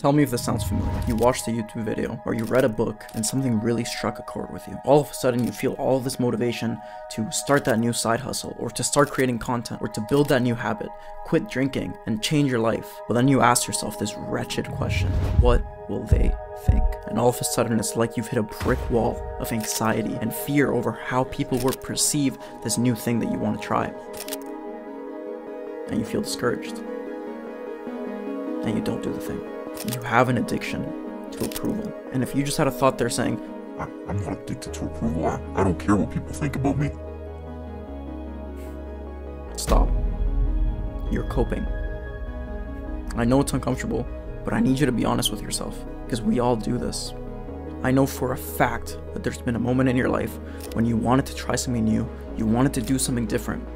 Tell me if this sounds familiar. You watched a YouTube video or you read a book and something really struck a chord with you. All of a sudden you feel all this motivation to start that new side hustle or to start creating content or to build that new habit, quit drinking and change your life. But then you ask yourself this wretched question. What will they think? And all of a sudden it's like you've hit a brick wall of anxiety and fear over how people will perceive this new thing that you want to try. And you feel discouraged. And you don't do the thing. You have an addiction to approval. And if you just had a thought there saying, I, I'm not addicted to approval. I, I don't care what people think about me. stop, you're coping. I know it's uncomfortable, but I need you to be honest with yourself, because we all do this. I know for a fact that there's been a moment in your life when you wanted to try something new, you wanted to do something different,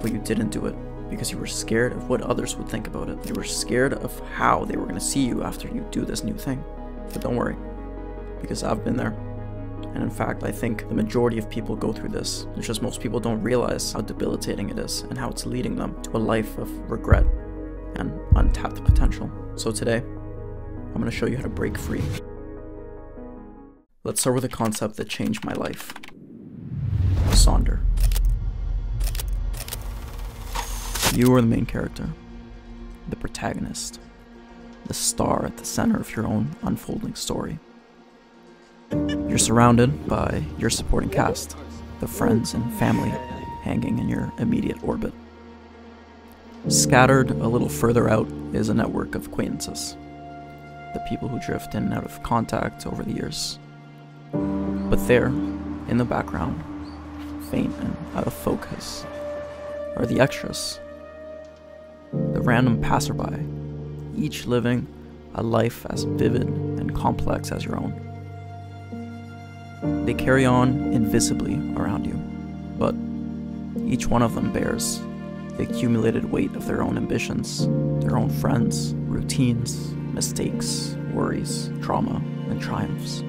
but you didn't do it because you were scared of what others would think about it. You were scared of how they were going to see you after you do this new thing. But don't worry, because I've been there. And in fact, I think the majority of people go through this. It's just most people don't realize how debilitating it is and how it's leading them to a life of regret and untapped potential. So today, I'm going to show you how to break free. Let's start with a concept that changed my life Sonder. You are the main character, the protagonist, the star at the center of your own unfolding story. You're surrounded by your supporting cast, the friends and family hanging in your immediate orbit. Scattered a little further out is a network of acquaintances, the people who drift in and out of contact over the years. But there, in the background, faint and out of focus, are the extras random passerby, each living a life as vivid and complex as your own. They carry on invisibly around you, but each one of them bears the accumulated weight of their own ambitions, their own friends, routines, mistakes, worries, trauma, and triumphs.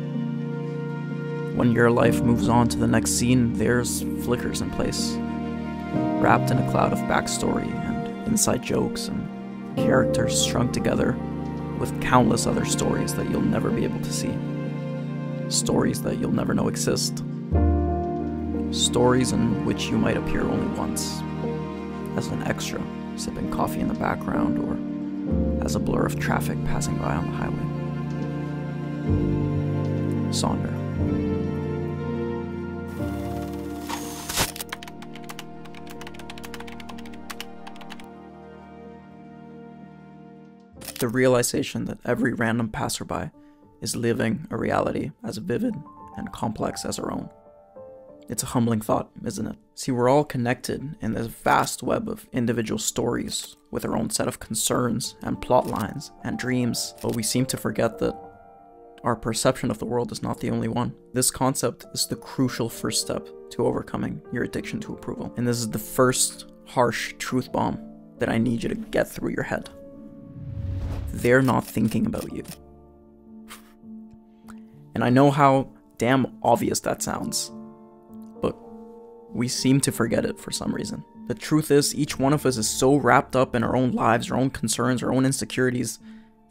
When your life moves on to the next scene, theirs flickers in place, wrapped in a cloud of backstory inside jokes and characters strung together with countless other stories that you'll never be able to see. Stories that you'll never know exist. Stories in which you might appear only once, as an extra, sipping coffee in the background, or as a blur of traffic passing by on the highway. Sonder. The realization that every random passerby is living a reality as vivid and complex as our own. It's a humbling thought, isn't it? See, we're all connected in this vast web of individual stories with our own set of concerns and plot lines and dreams, but we seem to forget that our perception of the world is not the only one. This concept is the crucial first step to overcoming your addiction to approval. And this is the first harsh truth bomb that I need you to get through your head they're not thinking about you. And I know how damn obvious that sounds, but we seem to forget it for some reason. The truth is, each one of us is so wrapped up in our own lives, our own concerns, our own insecurities,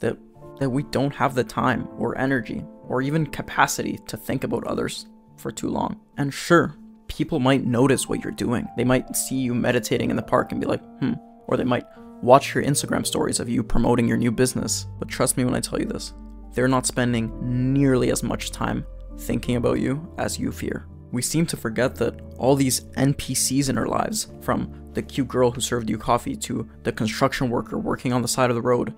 that, that we don't have the time or energy or even capacity to think about others for too long. And sure, people might notice what you're doing. They might see you meditating in the park and be like, hmm, or they might watch your Instagram stories of you promoting your new business. But trust me when I tell you this, they're not spending nearly as much time thinking about you as you fear. We seem to forget that all these NPCs in our lives, from the cute girl who served you coffee to the construction worker working on the side of the road,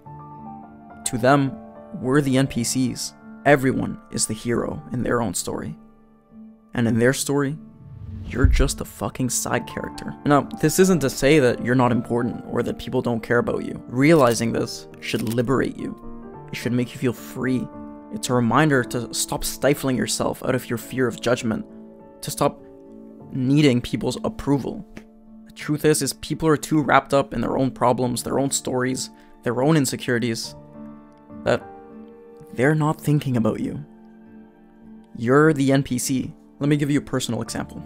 to them, we're the NPCs. Everyone is the hero in their own story. And in their story, you're just a fucking side character. Now, this isn't to say that you're not important or that people don't care about you. Realizing this should liberate you. It should make you feel free. It's a reminder to stop stifling yourself out of your fear of judgment, to stop needing people's approval. The truth is is people are too wrapped up in their own problems, their own stories, their own insecurities that they're not thinking about you. You're the NPC. Let me give you a personal example.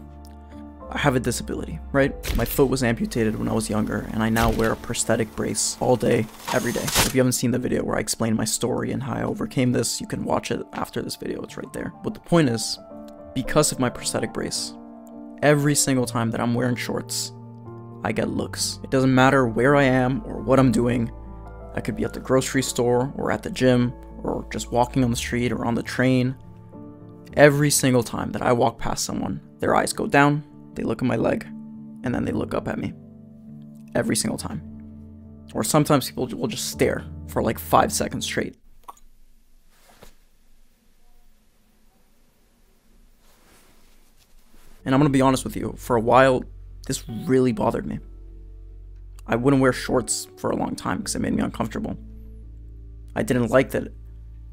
I have a disability, right? My foot was amputated when I was younger, and I now wear a prosthetic brace all day, every day. If you haven't seen the video where I explain my story and how I overcame this, you can watch it after this video, it's right there. But the point is, because of my prosthetic brace, every single time that I'm wearing shorts, I get looks. It doesn't matter where I am or what I'm doing. I could be at the grocery store or at the gym or just walking on the street or on the train. Every single time that I walk past someone, their eyes go down, they look at my leg, and then they look up at me. Every single time. Or sometimes people will just stare for like five seconds straight. And I'm gonna be honest with you, for a while, this really bothered me. I wouldn't wear shorts for a long time because it made me uncomfortable. I didn't like that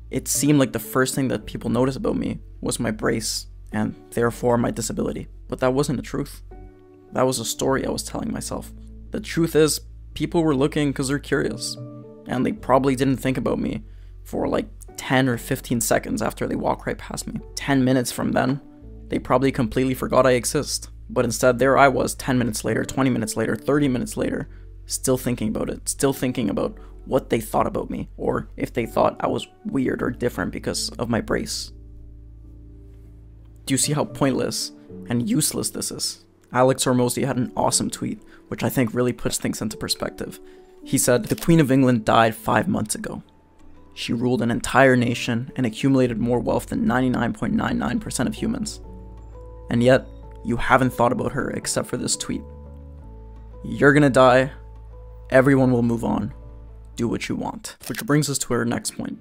it seemed like the first thing that people noticed about me was my brace and therefore my disability. But that wasn't the truth. That was a story I was telling myself. The truth is, people were looking because they're curious, and they probably didn't think about me for like 10 or 15 seconds after they walked right past me. 10 minutes from then, they probably completely forgot I exist. But instead, there I was 10 minutes later, 20 minutes later, 30 minutes later, still thinking about it, still thinking about what they thought about me, or if they thought I was weird or different because of my brace. Do you see how pointless and useless this is? Alex Hormozi had an awesome tweet, which I think really puts things into perspective. He said, The Queen of England died five months ago. She ruled an entire nation and accumulated more wealth than 99.99% of humans. And yet, you haven't thought about her except for this tweet. You're gonna die, everyone will move on. Do what you want. Which brings us to our next point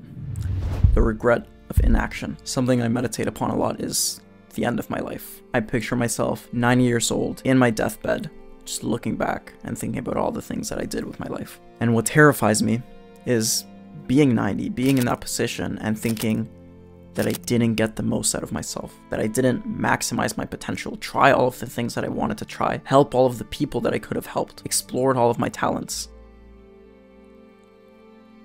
the regret of inaction. Something I meditate upon a lot is the end of my life. I picture myself 90 years old in my deathbed, just looking back and thinking about all the things that I did with my life. And what terrifies me is being 90, being in that position and thinking that I didn't get the most out of myself, that I didn't maximize my potential, try all of the things that I wanted to try, help all of the people that I could have helped, explored all of my talents.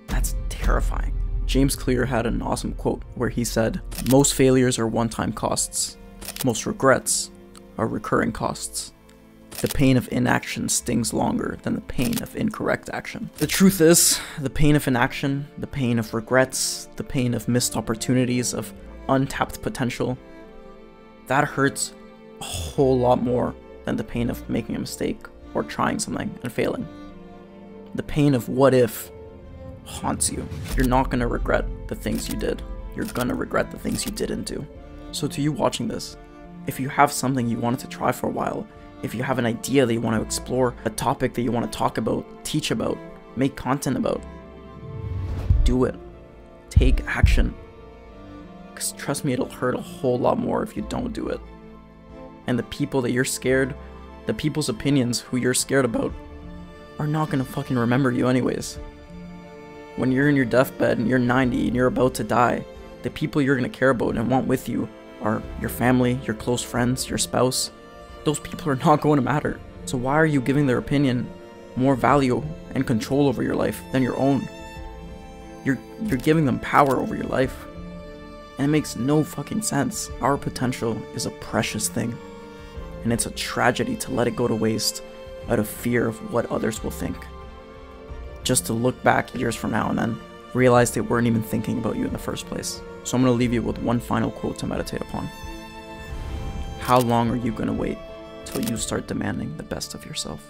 That's terrifying. James Clear had an awesome quote where he said, Most failures are one time costs, most regrets are recurring costs. The pain of inaction stings longer than the pain of incorrect action. The truth is, the pain of inaction, the pain of regrets, the pain of missed opportunities, of untapped potential, that hurts a whole lot more than the pain of making a mistake or trying something and failing. The pain of what if haunts you. You're not gonna regret the things you did. You're gonna regret the things you didn't do. So to you watching this, if you have something you wanted to try for a while, if you have an idea that you want to explore, a topic that you want to talk about, teach about, make content about, do it. Take action. Because trust me, it'll hurt a whole lot more if you don't do it. And the people that you're scared, the people's opinions who you're scared about, are not gonna fucking remember you anyways. When you're in your deathbed and you're 90 and you're about to die, the people you're gonna care about and want with you are your family, your close friends, your spouse. Those people are not going to matter. So why are you giving their opinion more value and control over your life than your own? You're you're giving them power over your life. And it makes no fucking sense. Our potential is a precious thing. And it's a tragedy to let it go to waste out of fear of what others will think. Just to look back years from now and then realize they weren't even thinking about you in the first place. So I'm going to leave you with one final quote to meditate upon. How long are you going to wait till you start demanding the best of yourself?